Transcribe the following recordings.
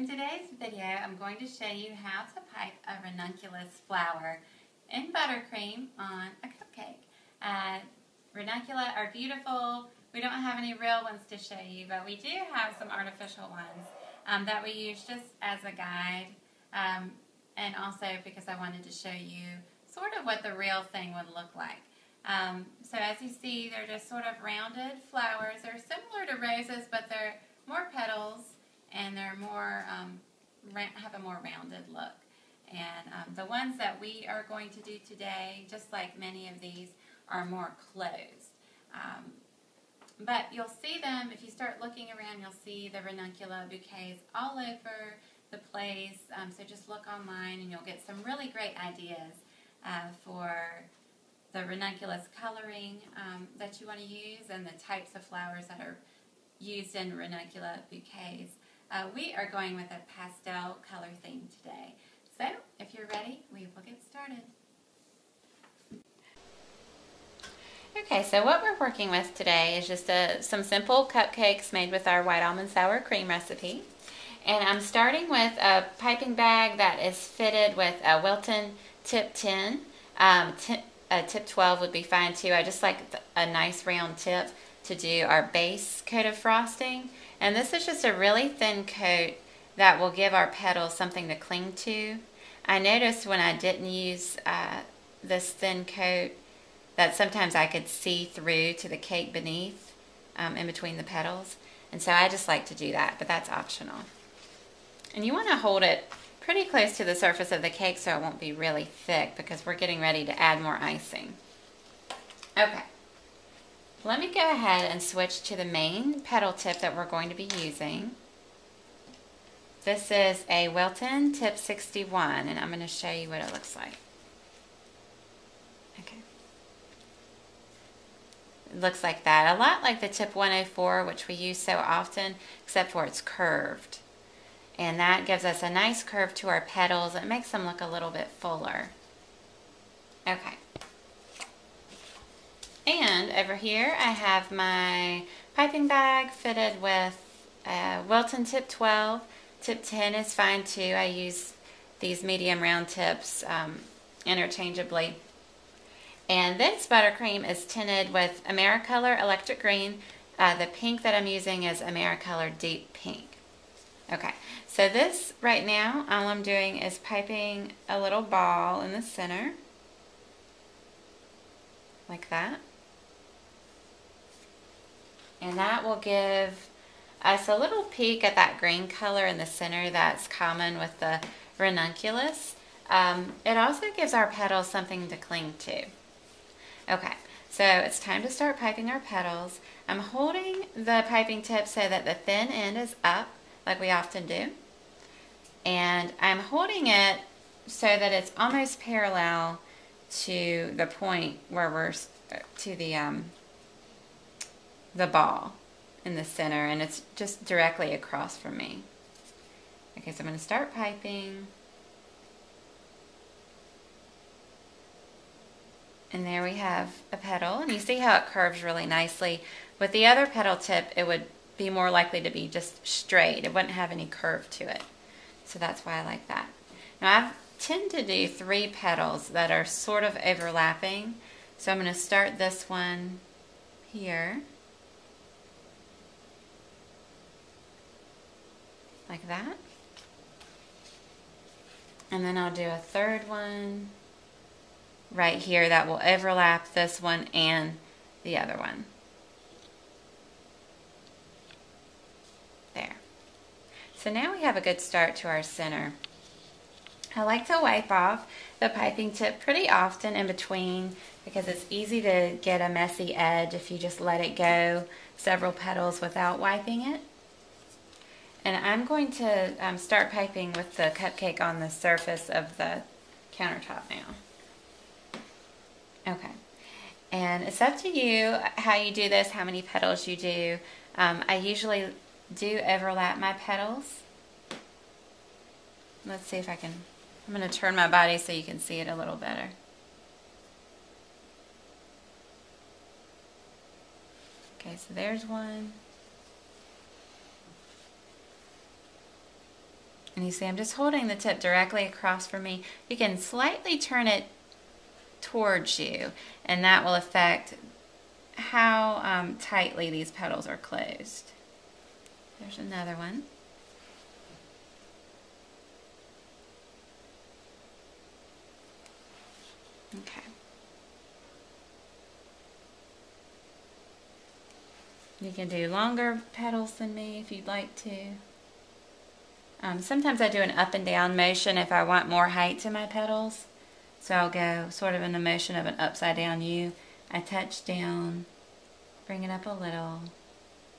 In today's video, I'm going to show you how to pipe a ranunculus flower in buttercream on a cupcake. Uh, ranuncula are beautiful. We don't have any real ones to show you, but we do have some artificial ones um, that we use just as a guide um, and also because I wanted to show you sort of what the real thing would look like. Um, so as you see, they're just sort of rounded flowers. They're similar to roses, but they're more petals and they're more um, have a more rounded look. And um, the ones that we are going to do today, just like many of these, are more closed. Um, but you'll see them, if you start looking around, you'll see the ranuncula bouquets all over the place. Um, so just look online and you'll get some really great ideas uh, for the ranunculus coloring um, that you want to use and the types of flowers that are used in ranuncula bouquets. Uh, we are going with a pastel color theme today. So, if you're ready, we will get started. Okay, so what we're working with today is just a, uh, some simple cupcakes made with our white almond sour cream recipe. And I'm starting with a piping bag that is fitted with a Wilton tip 10. Um, a tip 12 would be fine too. I just like a nice round tip to do our base coat of frosting. And this is just a really thin coat that will give our petals something to cling to. I noticed when I didn't use uh, this thin coat that sometimes I could see through to the cake beneath um, in between the petals. And so I just like to do that, but that's optional. And you want to hold it pretty close to the surface of the cake so it won't be really thick because we're getting ready to add more icing. Okay. Let me go ahead and switch to the main petal tip that we're going to be using. This is a Wilton Tip 61, and I'm going to show you what it looks like. Okay. It looks like that. A lot like the Tip 104, which we use so often, except for it's curved. And that gives us a nice curve to our petals. It makes them look a little bit fuller. Okay. And over here I have my piping bag fitted with uh, Wilton tip 12. Tip 10 is fine too. I use these medium round tips um, interchangeably. And this buttercream is tinted with AmeriColor Electric Green. Uh, the pink that I'm using is AmeriColor Deep Pink. Okay, so this right now, all I'm doing is piping a little ball in the center, like that. And that will give us a little peek at that green color in the center that's common with the ranunculus. Um, it also gives our petals something to cling to. Okay, so it's time to start piping our petals. I'm holding the piping tip so that the thin end is up, like we often do. And I'm holding it so that it's almost parallel to the point where we're, to the um, the ball in the center and it's just directly across from me. Okay, so I'm going to start piping. And there we have a petal. And you see how it curves really nicely. With the other petal tip, it would be more likely to be just straight. It wouldn't have any curve to it. So that's why I like that. Now I tend to do three petals that are sort of overlapping. So I'm going to start this one here. Like that. And then I'll do a third one right here that will overlap this one and the other one. There. So now we have a good start to our center. I like to wipe off the piping tip pretty often in between because it's easy to get a messy edge if you just let it go several petals without wiping it. And I'm going to um, start piping with the cupcake on the surface of the countertop now. Okay. And it's up to you how you do this, how many petals you do. Um, I usually do overlap my petals. Let's see if I can, I'm going to turn my body so you can see it a little better. Okay, so there's one. And you see I'm just holding the tip directly across from me. You can slightly turn it towards you and that will affect how um, tightly these petals are closed. There's another one. Okay. You can do longer petals than me if you'd like to. Um, sometimes I do an up and down motion if I want more height to my petals. So I'll go sort of in the motion of an upside down U. I touch down, bring it up a little,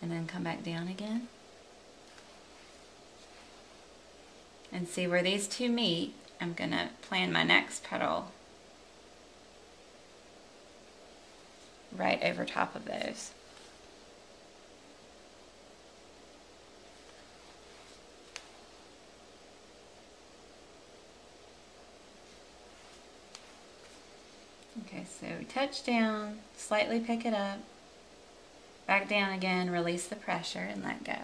and then come back down again. And see where these two meet, I'm going to plan my next petal right over top of those. Okay, so touch down, slightly pick it up, back down again, release the pressure and let go.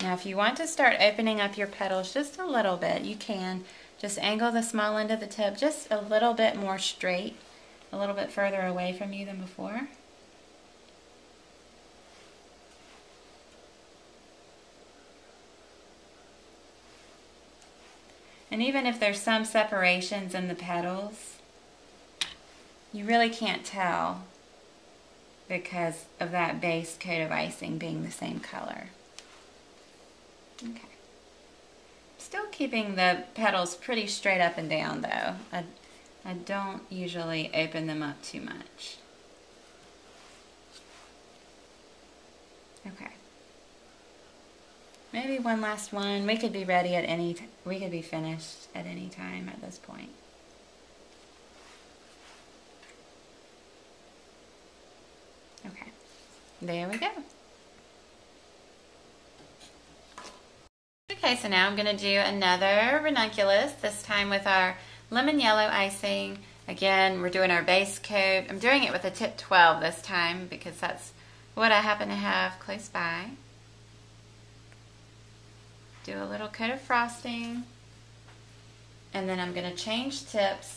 Now if you want to start opening up your petals just a little bit, you can. Just angle the small end of the tip just a little bit more straight, a little bit further away from you than before. And even if there's some separations in the petals, you really can't tell because of that base coat of icing being the same color. Okay. Still keeping the petals pretty straight up and down though. I, I don't usually open them up too much. Okay. Maybe one last one. We could be ready at any, we could be finished at any time at this point. Okay, there we go. Okay, so now I'm going to do another ranunculus, this time with our lemon yellow icing. Again, we're doing our base coat. I'm doing it with a tip 12 this time because that's what I happen to have close by do a little coat of frosting, and then I'm going to change tips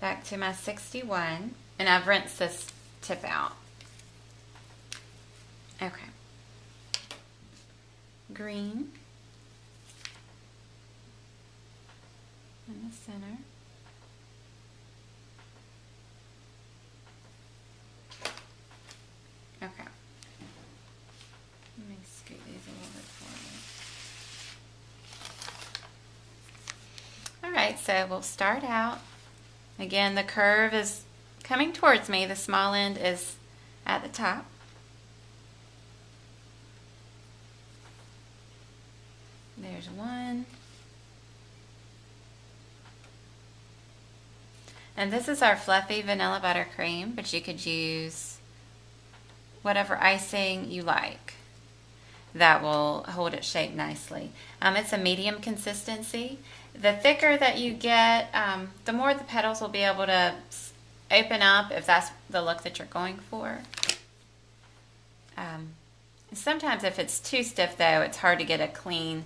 back to my 61, and I've rinsed this tip out. Okay. Green in the center. Okay. Let me scoot these a little bit forward. All right, so we'll start out. Again, the curve is coming towards me. The small end is at the top. There's one. And this is our fluffy vanilla buttercream, but you could use whatever icing you like that will hold its shape nicely. Um, it's a medium consistency. The thicker that you get, um, the more the petals will be able to open up if that's the look that you're going for. Um, sometimes if it's too stiff though, it's hard to get a clean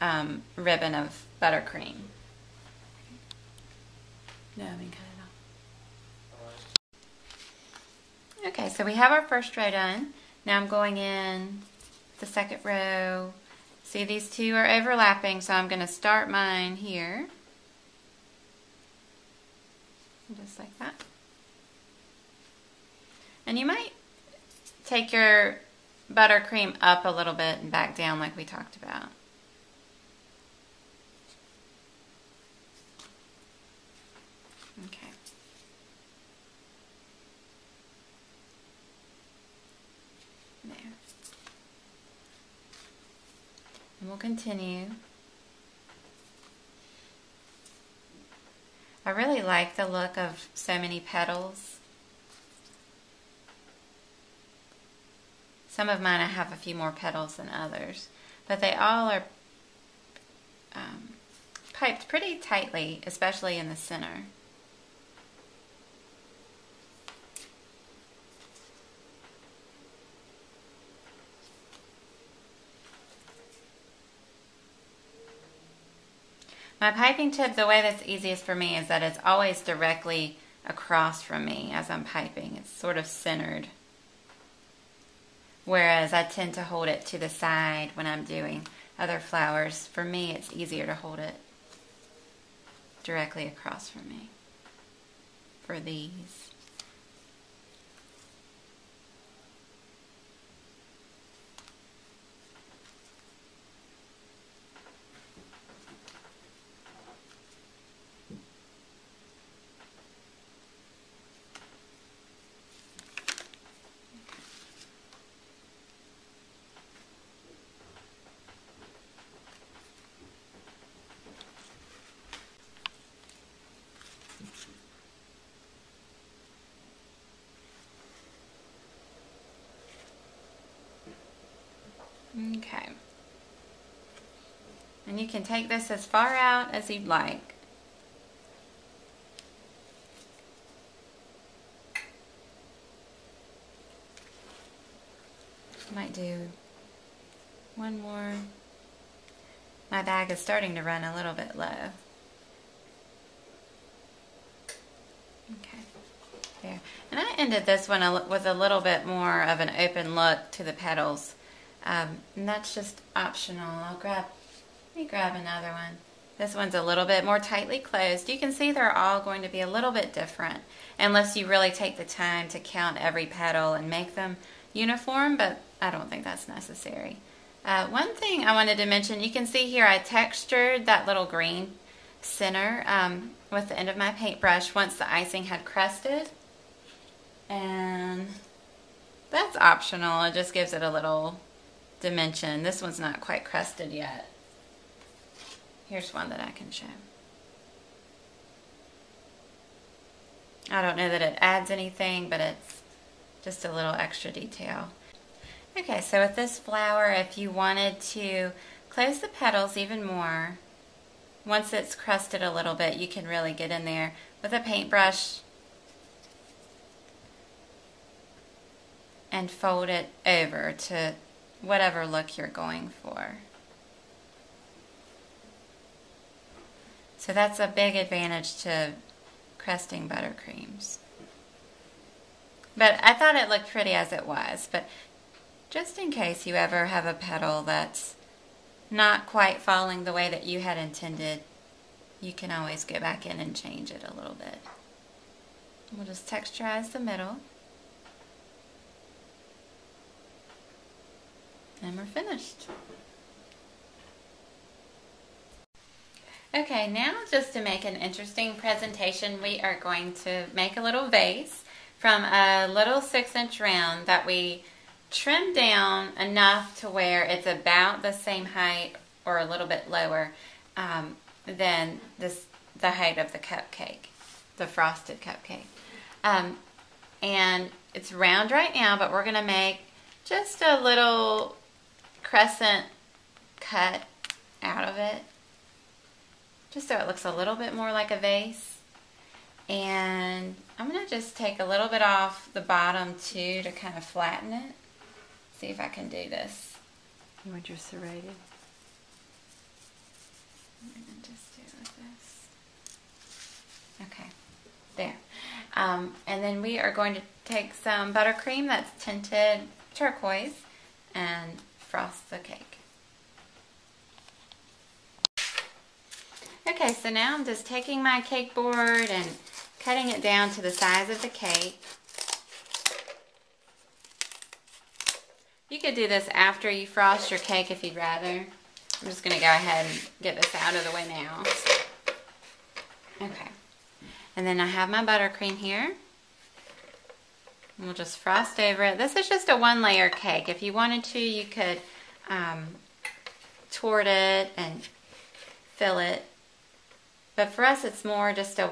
um, ribbon of buttercream. No, I mean cut it off. Okay, so we have our first row done. Now I'm going in the second row. See these two are overlapping, so I'm going to start mine here. Just like that. And you might take your buttercream up a little bit and back down like we talked about. Okay. There. And we'll continue. I really like the look of so many petals. Some of mine I have a few more petals than others, but they all are um, piped pretty tightly, especially in the center. My piping tip, the way that's easiest for me is that it's always directly across from me as I'm piping. It's sort of centered. Whereas I tend to hold it to the side when I'm doing other flowers. For me, it's easier to hold it directly across from me for these. Okay. And you can take this as far out as you'd like. Might do one more. My bag is starting to run a little bit low. Okay, there. And I ended this one with a little bit more of an open look to the petals. Um, and that's just optional. I'll grab, let me grab another one. This one's a little bit more tightly closed. You can see they're all going to be a little bit different unless you really take the time to count every petal and make them uniform, but I don't think that's necessary. Uh, one thing I wanted to mention, you can see here I textured that little green center um, with the end of my paintbrush once the icing had crusted. And that's optional. It just gives it a little dimension. This one's not quite crusted yet. Here's one that I can show. I don't know that it adds anything, but it's just a little extra detail. Okay, so with this flower, if you wanted to close the petals even more, once it's crusted a little bit, you can really get in there with a paintbrush and fold it over to whatever look you're going for. So that's a big advantage to crusting buttercreams. But I thought it looked pretty as it was, but just in case you ever have a petal that's not quite falling the way that you had intended, you can always go back in and change it a little bit. We'll just texturize the middle. And we're finished. Okay, now just to make an interesting presentation, we are going to make a little vase from a little six inch round that we trimmed down enough to where it's about the same height or a little bit lower um, than this, the height of the cupcake, the frosted cupcake. Um, and it's round right now, but we're going to make just a little crescent cut out of it just so it looks a little bit more like a vase. And I'm going to just take a little bit off the bottom too to kind of flatten it. See if I can do this. You want your serrated? I'm going to just do it with this. Okay, there. Um, and then we are going to take some buttercream that's tinted turquoise and frost the cake. Okay, so now I'm just taking my cake board and cutting it down to the size of the cake. You could do this after you frost your cake if you'd rather. I'm just going to go ahead and get this out of the way now. Okay. And then I have my buttercream here. We'll just frost over it. This is just a one layer cake. If you wanted to, you could um, torte it and fill it. But for us, it's more just a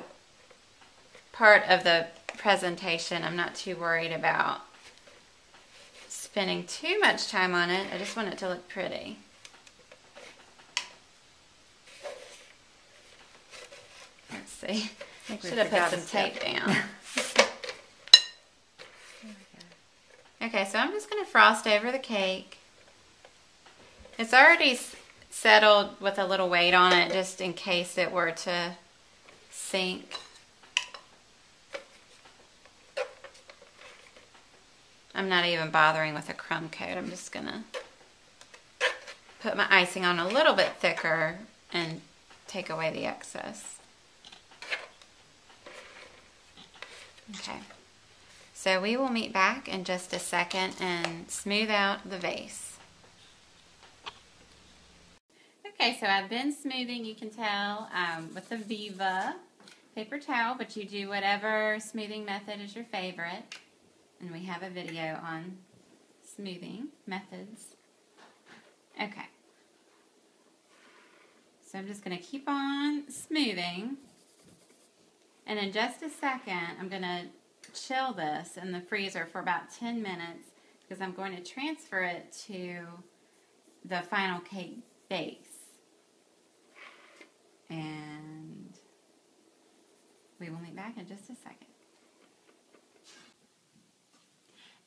part of the presentation. I'm not too worried about spending too much time on it. I just want it to look pretty. Let's see. Should have put some tape down. Okay, so I'm just going to frost over the cake. It's already settled with a little weight on it just in case it were to sink. I'm not even bothering with a crumb coat. I'm just gonna put my icing on a little bit thicker and take away the excess. Okay. So we will meet back in just a second and smooth out the vase. Okay, so I've been smoothing, you can tell, um, with the Viva paper towel, but you do whatever smoothing method is your favorite. And we have a video on smoothing methods. Okay. So I'm just going to keep on smoothing. And in just a second, I'm going to chill this in the freezer for about 10 minutes because I'm going to transfer it to the final cake base. And we will meet back in just a second.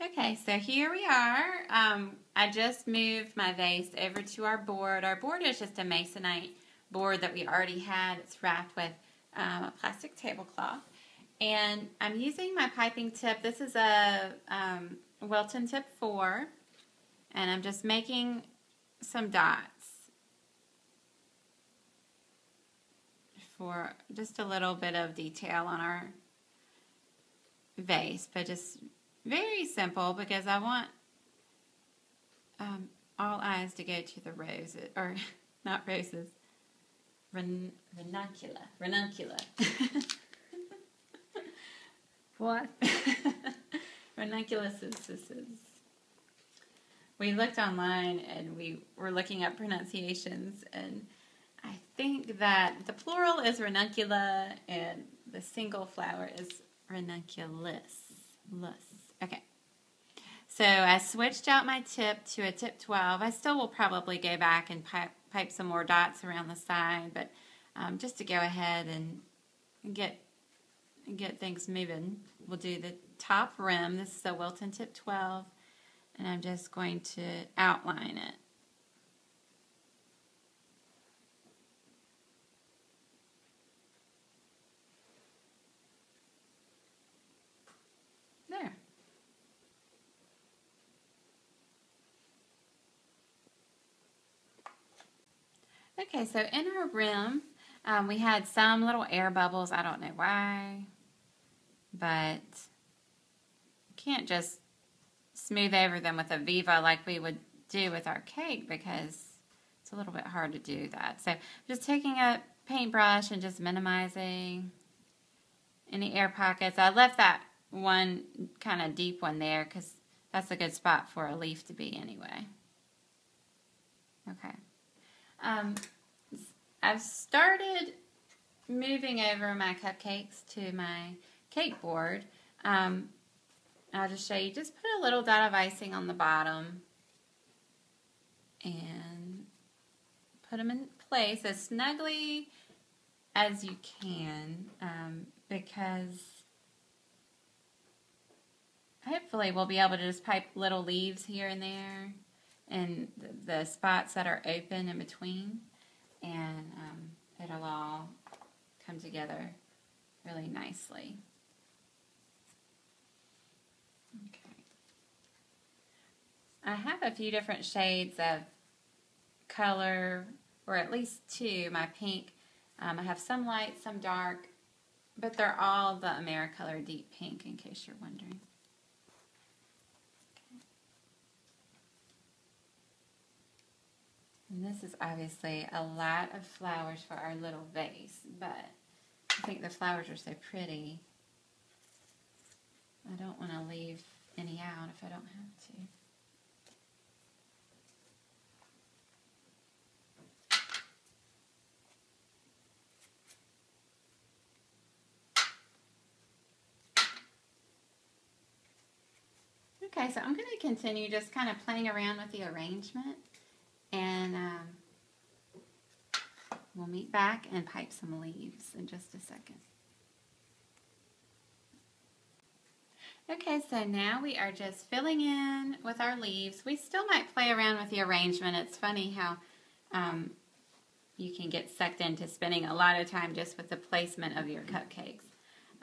Okay, so here we are. Um, I just moved my vase over to our board. Our board is just a masonite board that we already had. It's wrapped with um, a plastic tablecloth. And I'm using my piping tip. This is a um, Wilton Tip 4. And I'm just making some dots for just a little bit of detail on our vase. But just very simple because I want um, all eyes to go to the roses, or not roses, Ranunculus. Ranunculus. What? Ranunculus is, this is. We looked online and we were looking up pronunciations, and think that the plural is ranuncula and the single flower is ranunculus. Lus. Okay. So I switched out my tip to a tip 12. I still will probably go back and pipe, pipe some more dots around the side, but um, just to go ahead and get get things moving, we'll do the top rim. This is a Wilton tip 12, and I'm just going to outline it. There. Okay, so in our rim, um, we had some little air bubbles. I don't know why, but can't just smooth over them with a Viva like we would do with our cake because it's a little bit hard to do that. So just taking a paintbrush and just minimizing any air pockets. I left that one kind of deep one there because that's a good spot for a leaf to be anyway. Okay. Um, I've started moving over my cupcakes to my cake board. Um, I'll just show you. Just put a little dot of icing on the bottom and put them in place as snugly as you can um, because hopefully we'll be able to just pipe little leaves here and there and the, spots that are open in between and um, it'll all come together really nicely. Okay. I have a few different shades of color, or at least two. My pink, um, I have some light, some dark, but they're all the AmeriColor Deep Pink, in case you're wondering. And this is obviously a lot of flowers for our little vase, but I think the flowers are so pretty. I don't want to leave any out if I don't have to. Okay, so I'm going to continue just kind of playing around with the arrangement and um, we'll meet back and pipe some leaves in just a second. Okay, so now we are just filling in with our leaves. We still might play around with the arrangement. It's funny how um, you can get sucked into spending a lot of time just with the placement of your cupcakes.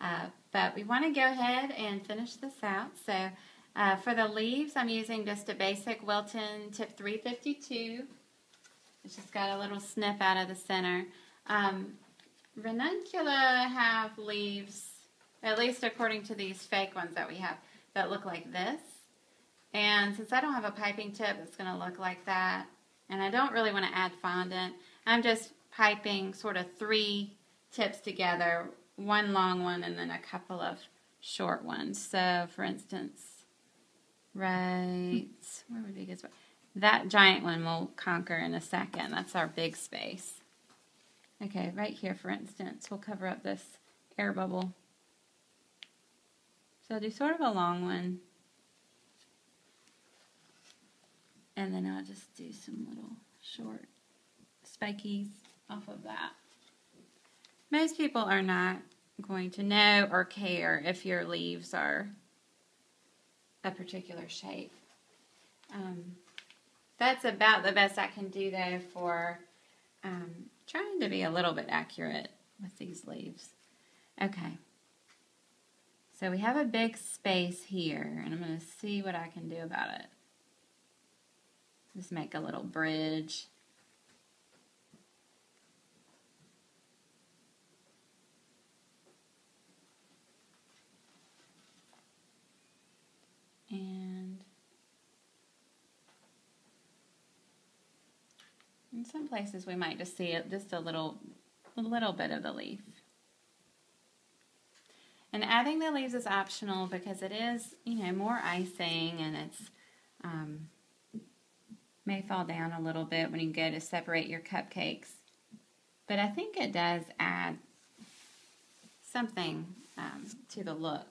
Uh, but we want to go ahead and finish this out. So uh, for the leaves, I'm using just a basic Wilton tip 352. Just got a little snip out of the center. Um, Ranuncula have leaves, at least according to these fake ones that we have, that look like this. And since I don't have a piping tip, it's going to look like that. And I don't really want to add fondant. I'm just piping sort of three tips together, one long one and then a couple of short ones. So, for instance, right, where would be good spot? That giant one we'll conquer in a second. That's our big space. Okay, right here, for instance, we'll cover up this air bubble. So I'll do sort of a long one. And then I'll just do some little short spikies off of that. Most people are not going to know or care if your leaves are a particular shape. Um, that's about the best I can do though for um, trying to be a little bit accurate with these leaves. Okay. So we have a big space here and I'm going to see what I can do about it. Just make a little bridge. Some places we might just see just a little a little bit of the leaf. And adding the leaves is optional because it is, you know, more icing and it's um, may fall down a little bit when you go to separate your cupcakes. But I think it does add something um, to the look.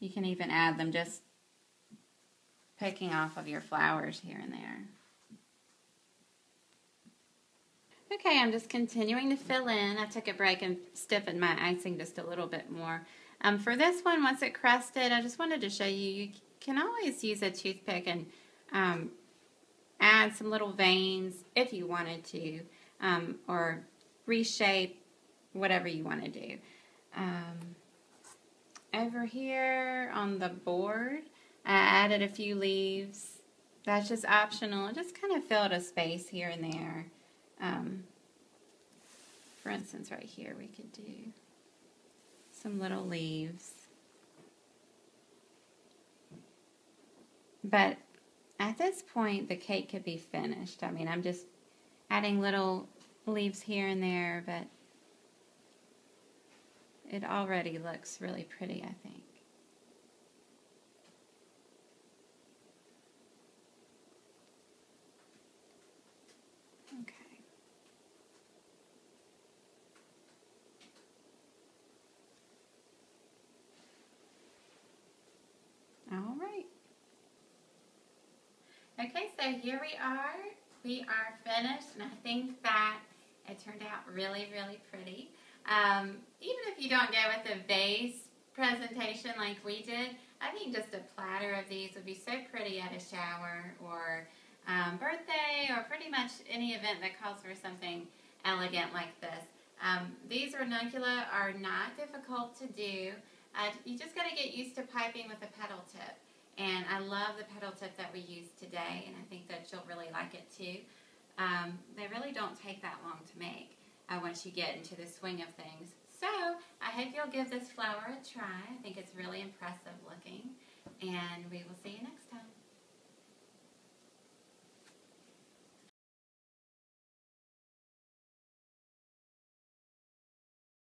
You can even add them just picking off of your flowers here and there. Okay, I'm just continuing to fill in. I took a break and stiffened my icing just a little bit more. Um, for this one, once it crusted, I just wanted to show you, you can always use a toothpick and um, add some little veins if you wanted to, um, or reshape whatever you want to do. Um, over here on the board, I added a few leaves. That's just optional. Just kind of filled a space here and there. Um, for instance, right here, we could do some little leaves. But at this point, the cake could be finished. I mean, I'm just adding little leaves here and there, but it already looks really pretty, I think. Okay. All right. Okay, so here we are. We are finished, and I think that it turned out really, really pretty. Um, even if you don't go with a vase presentation like we did, I think just a platter of these would be so pretty at a shower or um, birthday or pretty much any event that calls for something elegant like this. Um, these ranuncula are not difficult to do. Uh, you just got to get used to piping with a petal tip. And I love the petal tip that we used today, and I think that you'll really like it too. Um, they really don't take that long to make uh, once you get into the swing of things. So I hope you'll give this flower a try. I think it's really impressive looking, and we will see you